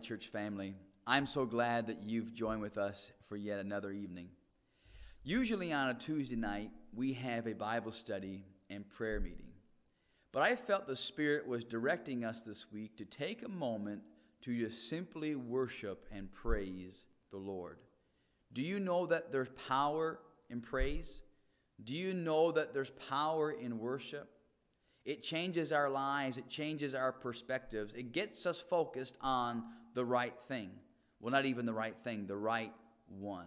Church family. I'm so glad that you've joined with us for yet another evening. Usually on a Tuesday night, we have a Bible study and prayer meeting. But I felt the Spirit was directing us this week to take a moment to just simply worship and praise the Lord. Do you know that there's power in praise? Do you know that there's power in worship? It changes our lives, it changes our perspectives, it gets us focused on the right thing. Well, not even the right thing, the right one.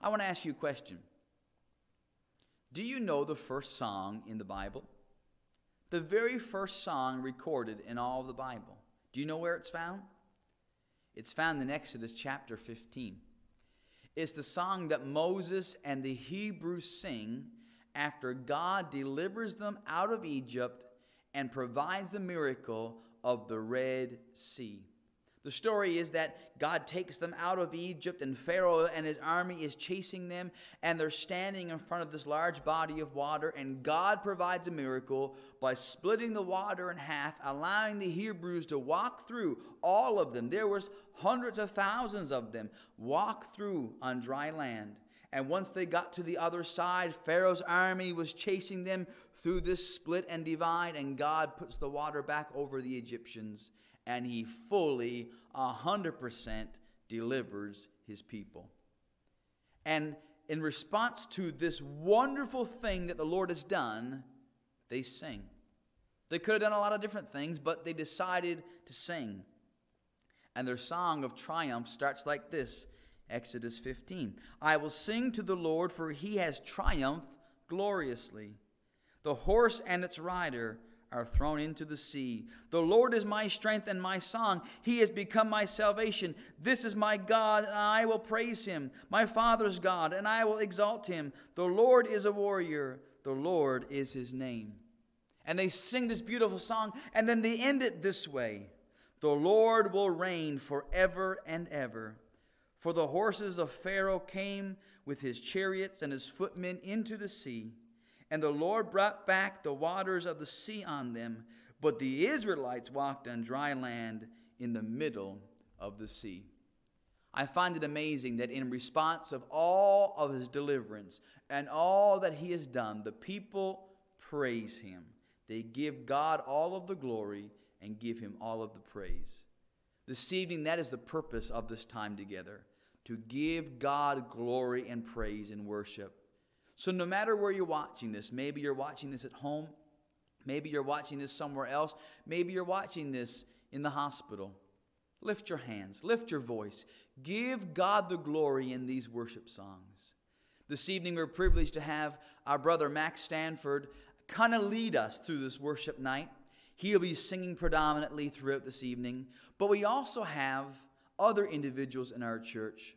I want to ask you a question Do you know the first song in the Bible? The very first song recorded in all of the Bible. Do you know where it's found? It's found in Exodus chapter 15. It's the song that Moses and the Hebrews sing after God delivers them out of Egypt and provides the miracle of the Red Sea. The story is that God takes them out of Egypt, and Pharaoh and his army is chasing them, and they're standing in front of this large body of water, and God provides a miracle by splitting the water in half, allowing the Hebrews to walk through, all of them. There was hundreds of thousands of them, walk through on dry land. And once they got to the other side, Pharaoh's army was chasing them through this split and divide, and God puts the water back over the Egyptians, and he fully, a 100%, delivers his people. And in response to this wonderful thing that the Lord has done, they sing. They could have done a lot of different things, but they decided to sing. And their song of triumph starts like this Exodus 15. I will sing to the Lord, for he has triumphed gloriously. The horse and its rider are thrown into the sea. The Lord is my strength and my song. He has become my salvation. This is my God, and I will praise him. My Father's God, and I will exalt him. The Lord is a warrior. The Lord is his name. And they sing this beautiful song, and then they end it this way The Lord will reign forever and ever. For the horses of Pharaoh came with his chariots and his footmen into the sea, and the Lord brought back the waters of the sea on them. But the Israelites walked on dry land in the middle of the sea. I find it amazing that in response of all of his deliverance and all that he has done, the people praise him. They give God all of the glory and give him all of the praise. This evening, that is the purpose of this time together to give God glory and praise and worship. So, no matter where you're watching this, maybe you're watching this at home, maybe you're watching this somewhere else, maybe you're watching this in the hospital. Lift your hands, lift your voice. Give God the glory in these worship songs. This evening, we're privileged to have our brother Max Stanford kind of lead us through this worship night. He'll be singing predominantly throughout this evening, but we also have other individuals in our church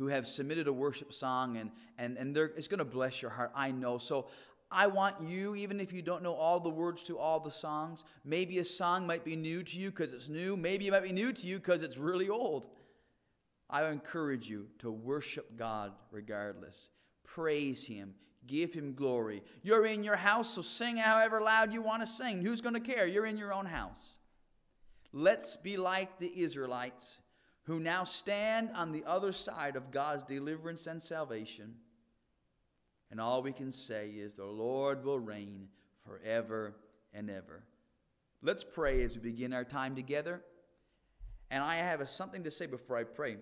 who have submitted a worship song, and, and, and it's going to bless your heart, I know. So I want you, even if you don't know all the words to all the songs, maybe a song might be new to you because it's new, maybe it might be new to you because it's really old. I encourage you to worship God regardless. Praise Him. Give Him glory. You're in your house, so sing however loud you want to sing. Who's going to care? You're in your own house. Let's be like the Israelites who now stand on the other side of God's deliverance and salvation. And all we can say is, The Lord will reign forever and ever. Let's pray as we begin our time together. And I have something to say before I pray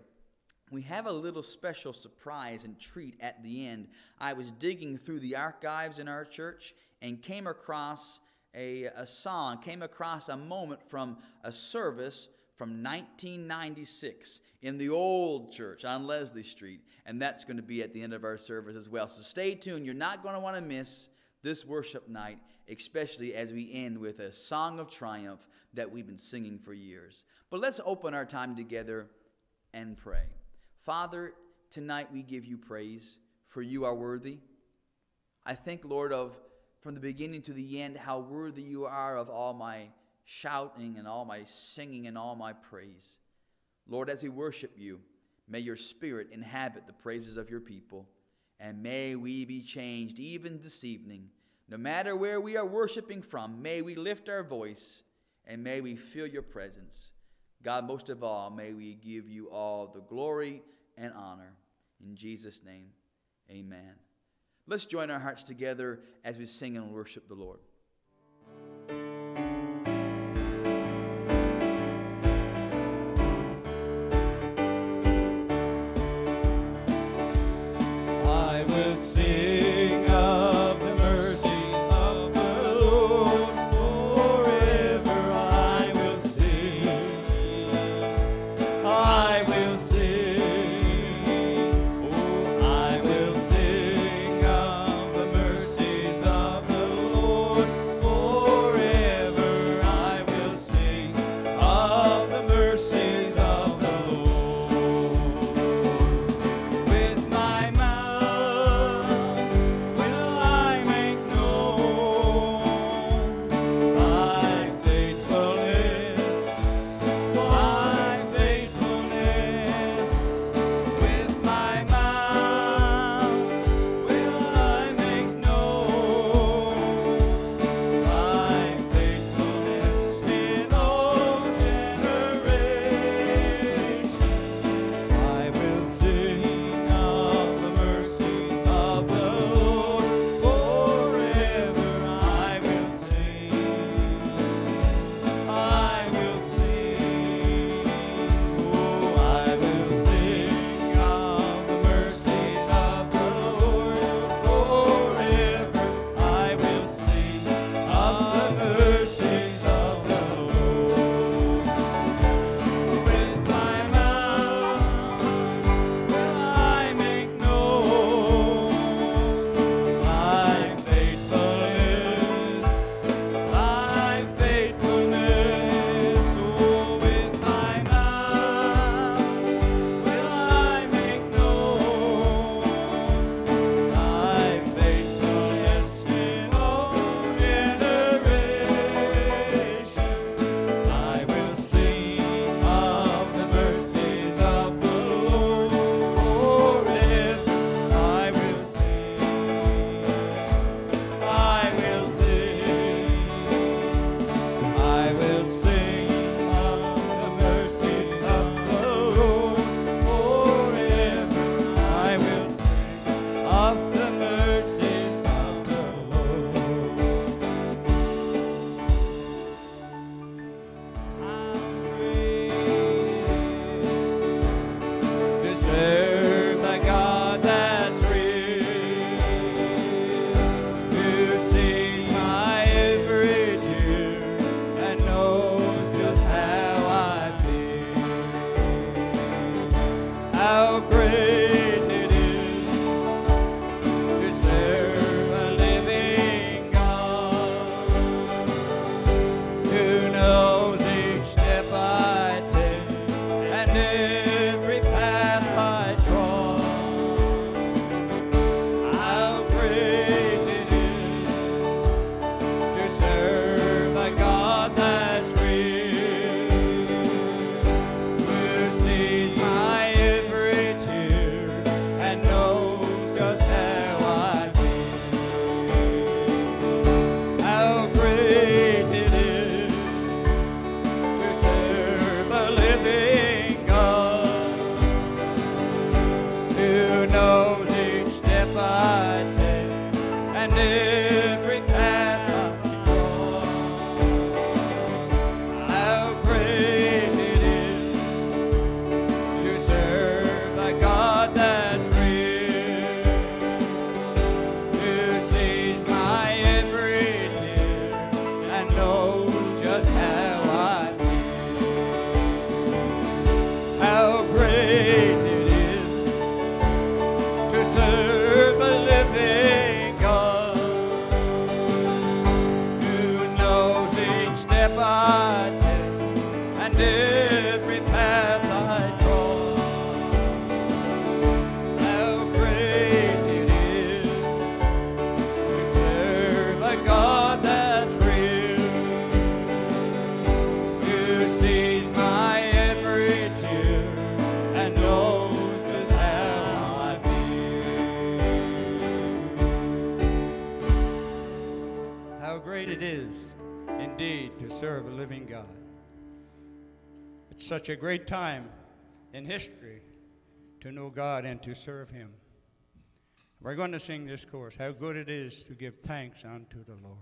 we have a little special surprise and treat at the end. I was digging through the archives in our church and came across a, a song, came across a moment from a service from 1996 in the old church on Leslie Street. And that's going to be at the end of our service as well. So stay tuned. You're not going to want to miss this worship night, especially as we end with a song of triumph that we've been singing for years. But let's open our time together and pray. Father, tonight we give you praise, for you are worthy. I think, Lord, of from the beginning to the end, how worthy you are of all my shouting and all my singing and all my praise. Lord, as we worship you, may your spirit inhabit the praises of your people, and may we be changed even this evening. No matter where we are worshiping from, may we lift our voice and may we feel your presence. God, most of all, may we give you all the glory and honor. In Jesus' name, amen. Let's join our hearts together as we sing and worship the Lord. serve a living God. It's such a great time in history to know God and to serve Him. We're going to sing this chorus How good it is to give thanks unto the Lord.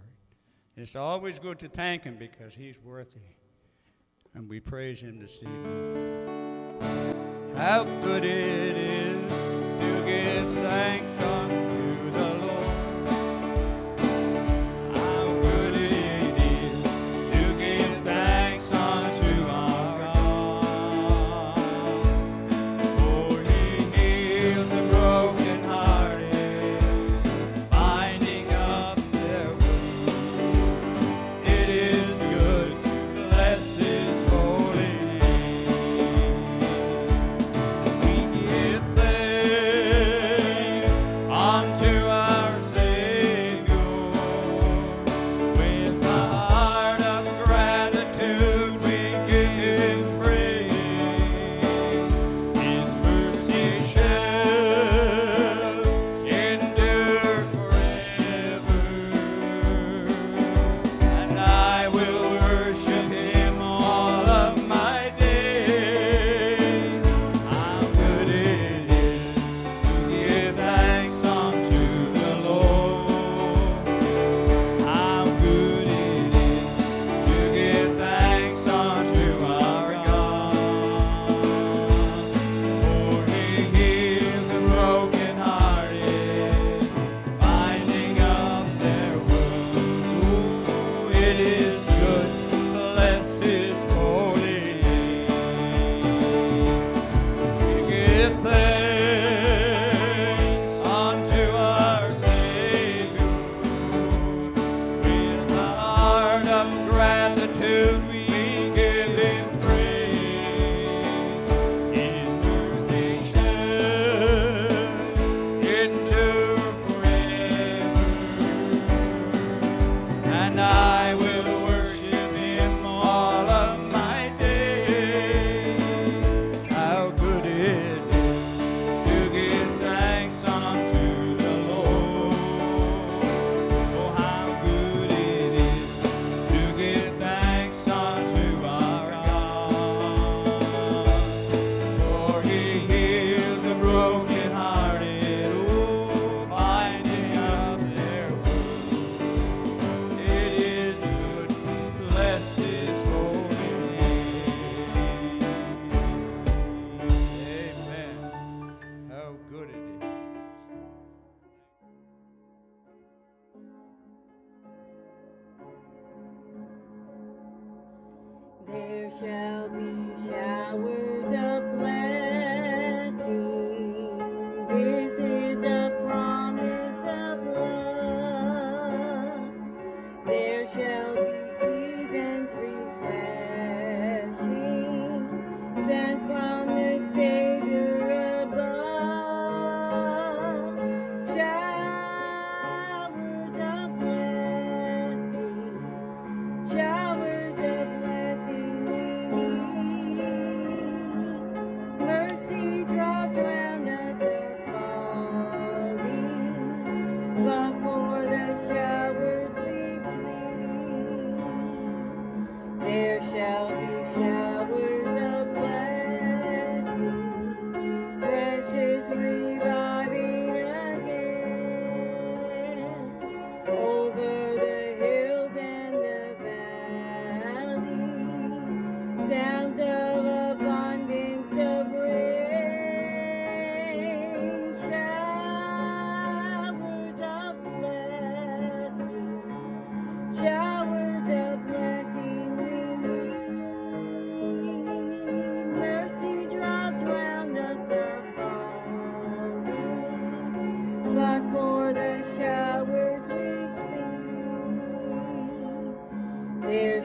It's always good to thank Him because He's worthy. And we praise Him this evening. How good it is to give thanks. There shall be showers of blessing.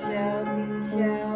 小米椒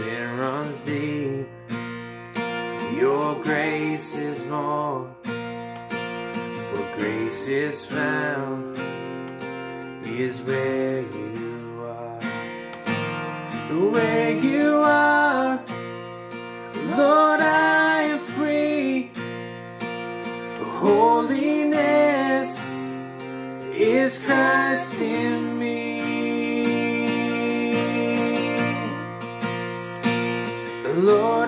it runs deep. Your grace is more, where grace is found, is where you are. Where you are, Lord, I am free. Holiness is Christ in me. Lord.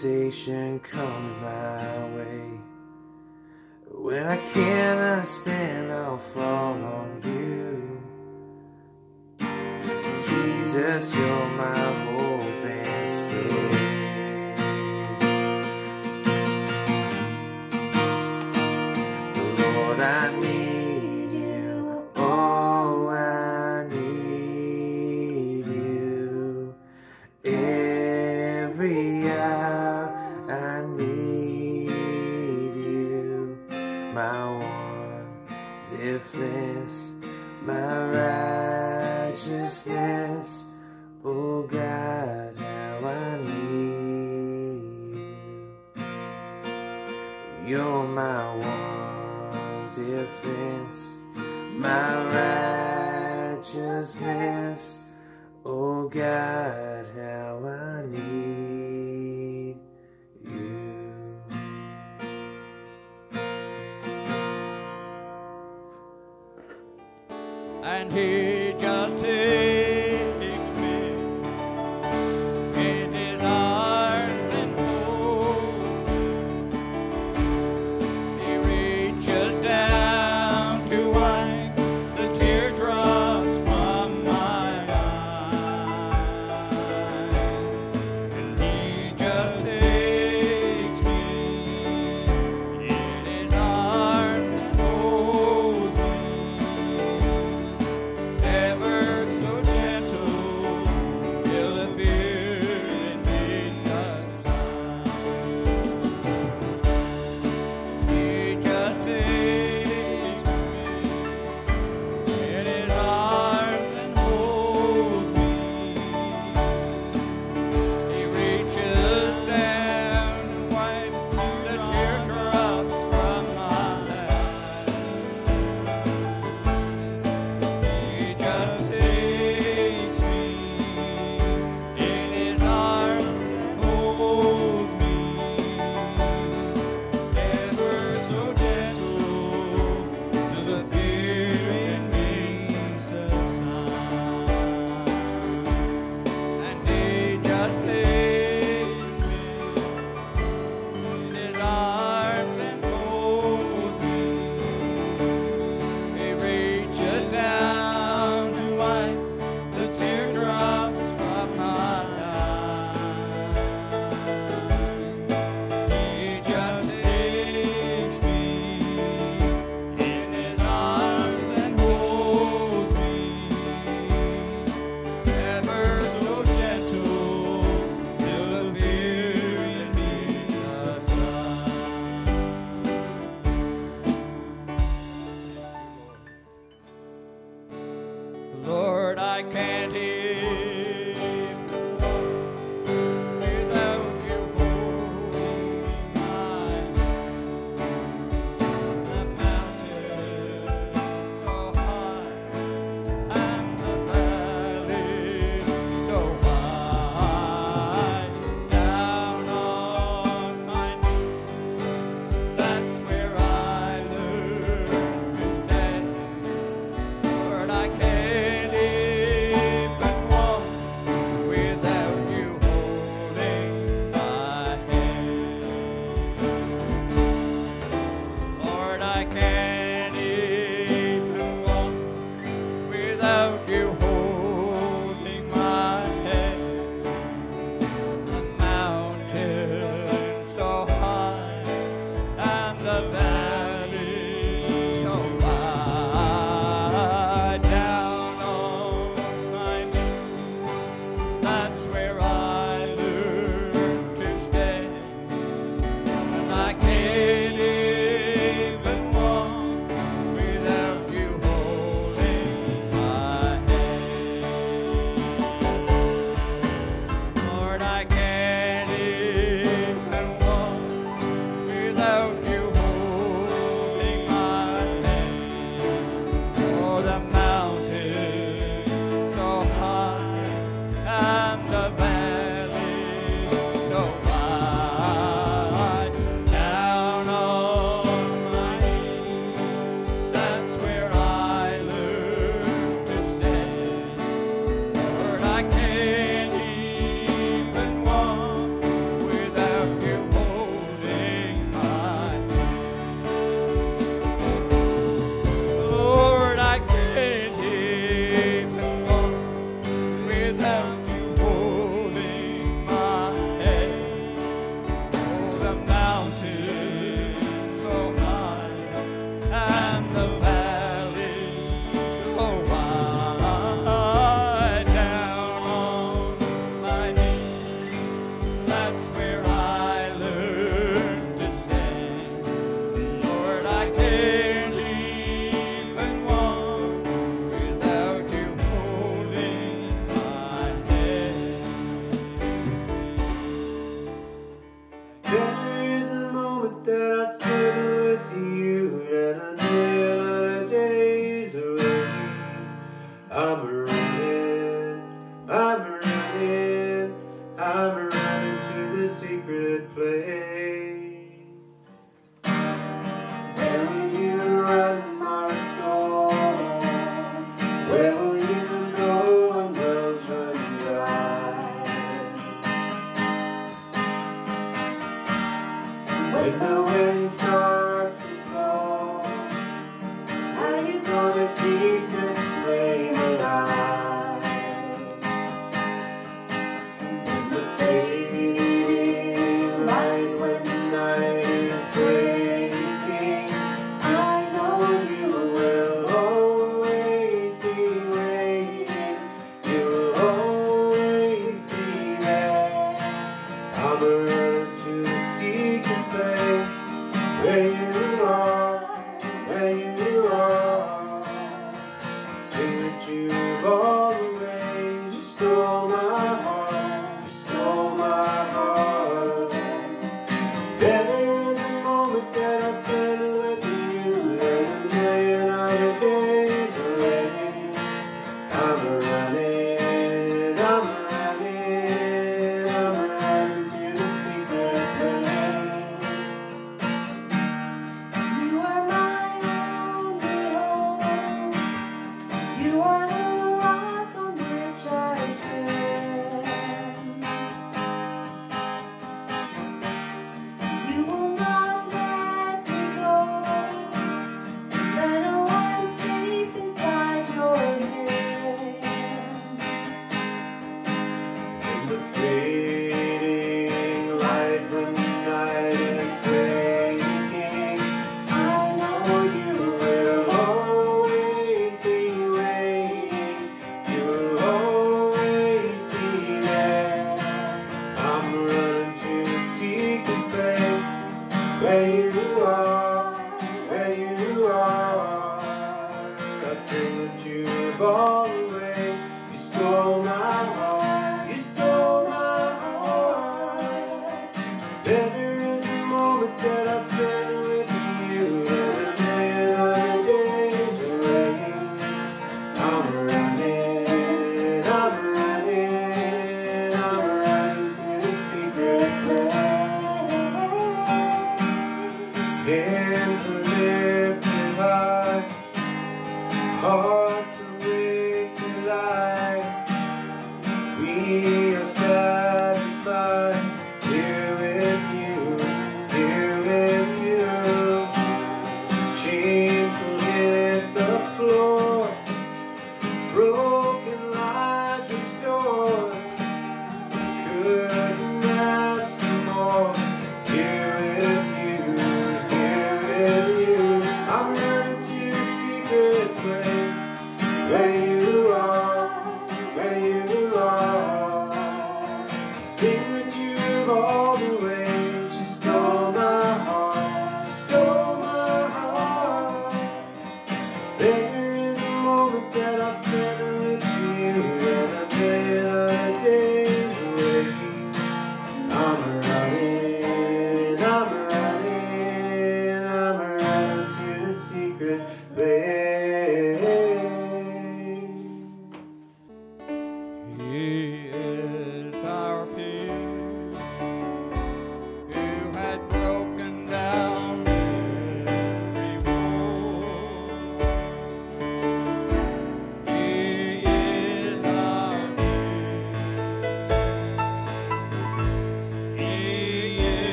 temptation comes my way. When I cannot stand, I'll fall on you. Jesus, you're my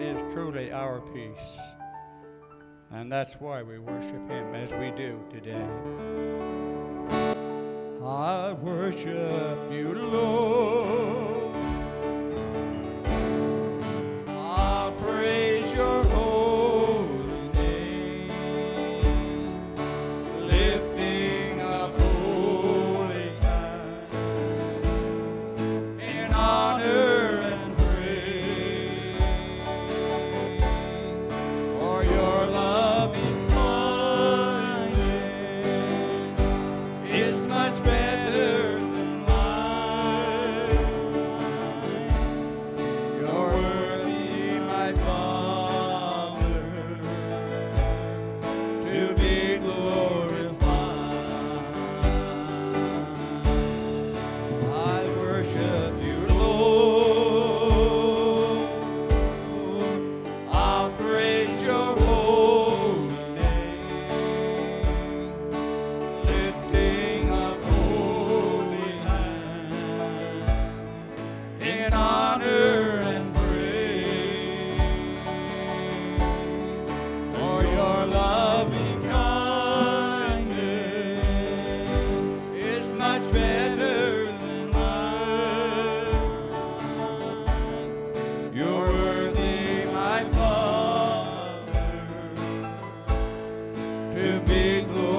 is truly our peace. And that's why we worship him as we do today. I worship you, Lord. to be.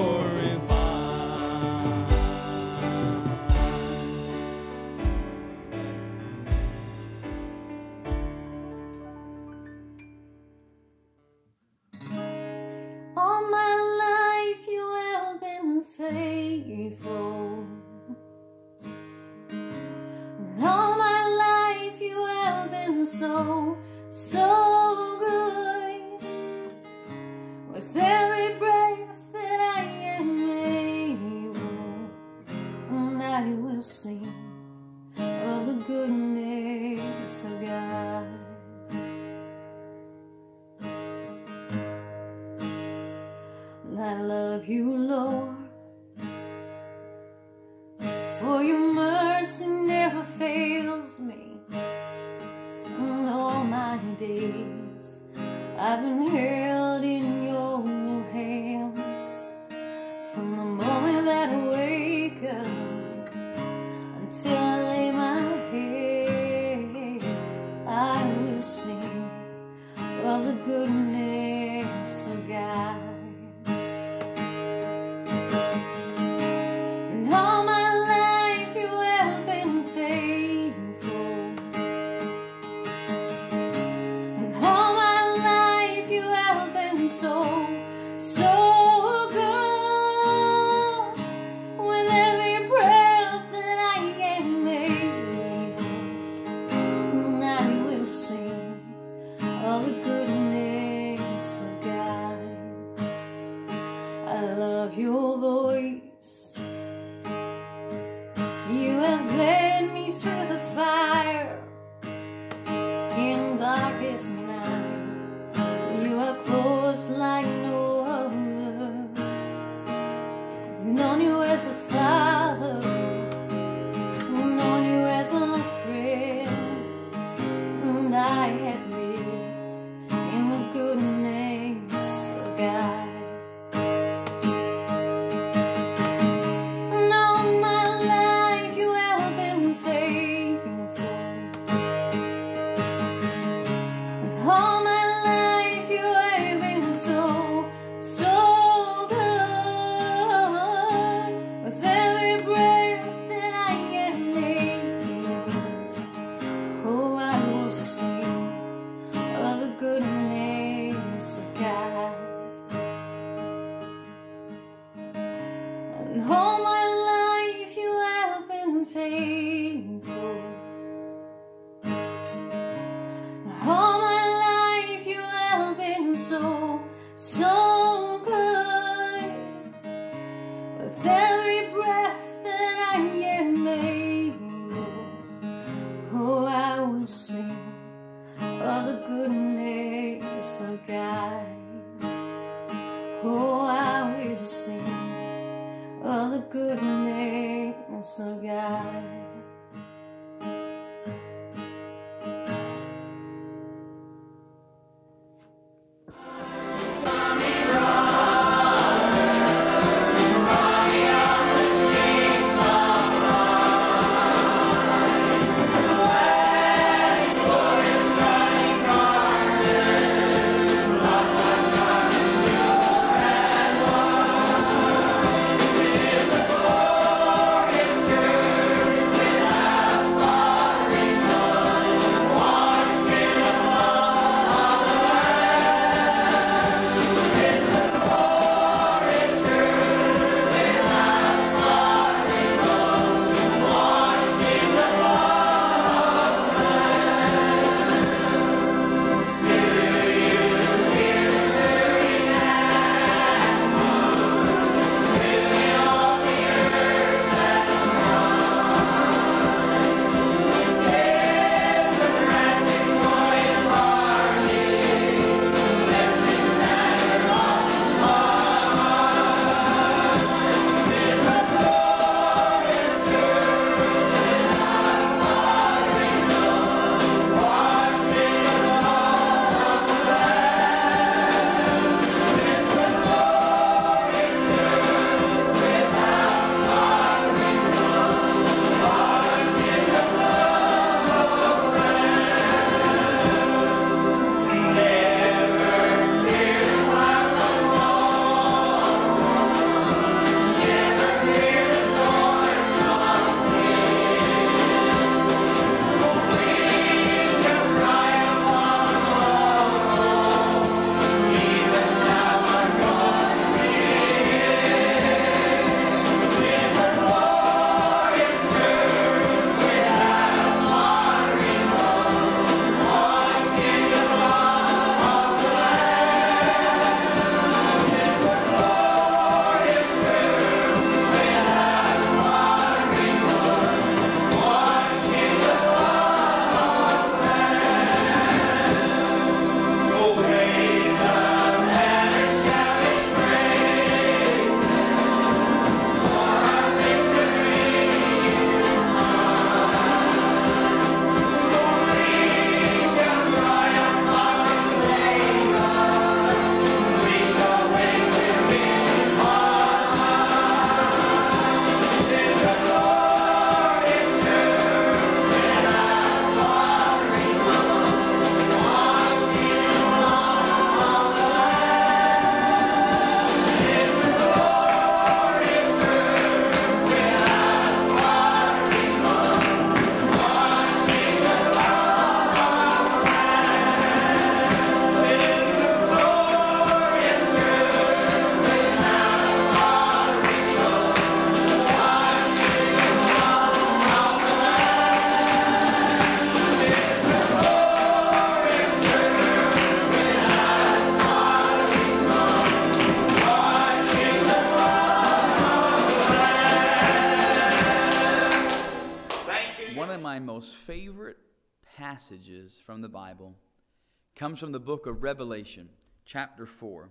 Comes from the book of Revelation, chapter 4,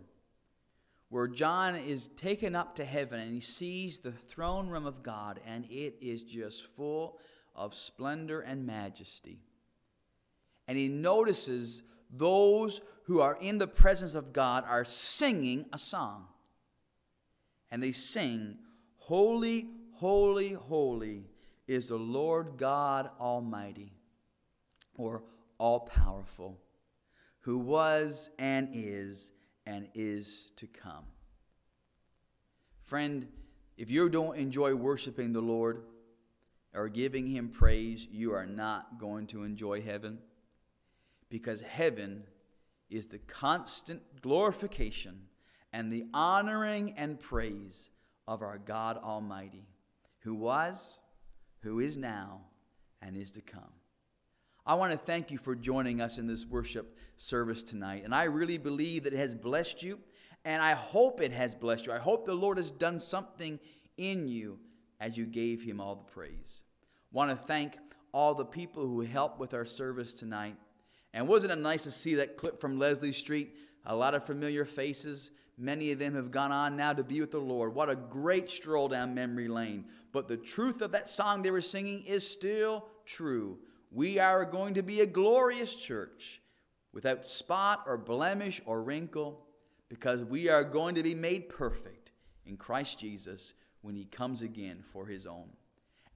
where John is taken up to heaven and he sees the throne room of God, and it is just full of splendor and majesty. And he notices those who are in the presence of God are singing a song. And they sing, Holy, holy, holy is the Lord God Almighty, or all powerful, who was and is and is to come. Friend, if you don't enjoy worshiping the Lord or giving Him praise, you are not going to enjoy heaven because heaven is the constant glorification and the honoring and praise of our God Almighty, who was, who is now, and is to come. I want to thank you for joining us in this worship service tonight. And I really believe that it has blessed you. And I hope it has blessed you. I hope the Lord has done something in you as you gave Him all the praise. Want to thank all the people who helped with our service tonight. And wasn't it nice to see that clip from Leslie Street? A lot of familiar faces. Many of them have gone on now to be with the Lord. What a great stroll down memory lane. But the truth of that song they were singing is still true. We are going to be a glorious church without spot or blemish or wrinkle because we are going to be made perfect in Christ Jesus when he comes again for his own.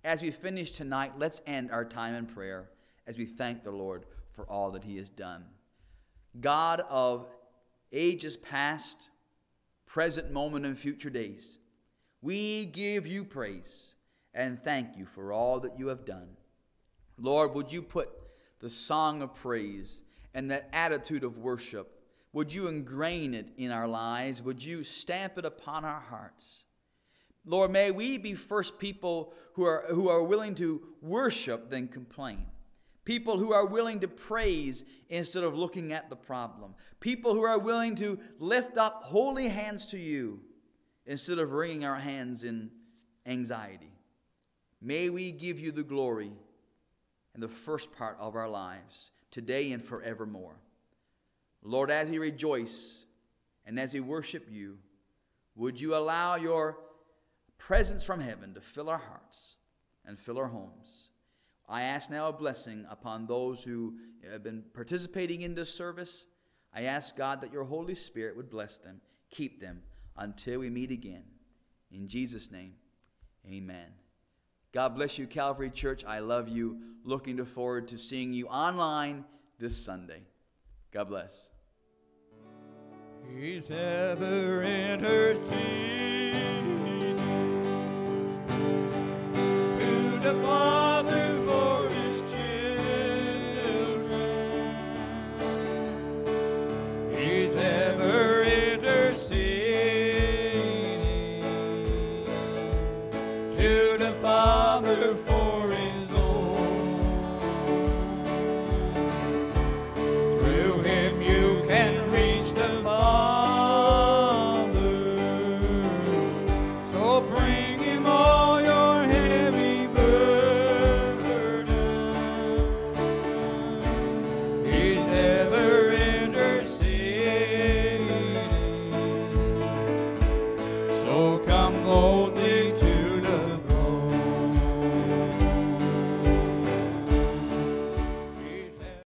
As we finish tonight, let's end our time in prayer as we thank the Lord for all that he has done. God of ages past, present moment, and future days, we give you praise and thank you for all that you have done. Lord, would you put the song of praise and that attitude of worship, would you ingrain it in our lives? Would you stamp it upon our hearts? Lord, may we be first people who are, who are willing to worship than complain. People who are willing to praise instead of looking at the problem. People who are willing to lift up holy hands to you instead of wringing our hands in anxiety. May we give you the glory in the first part of our lives, today and forevermore. Lord, as we rejoice and as we worship you, would you allow your presence from heaven to fill our hearts and fill our homes? I ask now a blessing upon those who have been participating in this service. I ask God that your Holy Spirit would bless them, keep them until we meet again. In Jesus' name, amen. God bless you, Calvary Church. I love you. Looking forward to seeing you online this Sunday. God bless. He's ever interceding to